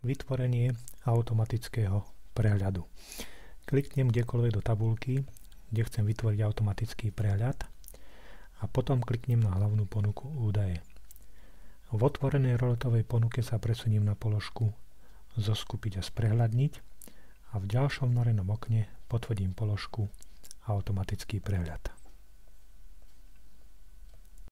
Vytvorenie automatického prehľadu. Kliknem kdekoľvek do tabulky, kde chcem vytvoriť automatický prehľad a potom kliknem na hlavnú ponuku údaje. V otvorenej roletovej ponuke sa presuniem na položku Zoskupiť a sprehľadniť a v ďalšom norenom okne potvrdím položku Automatický prehľad.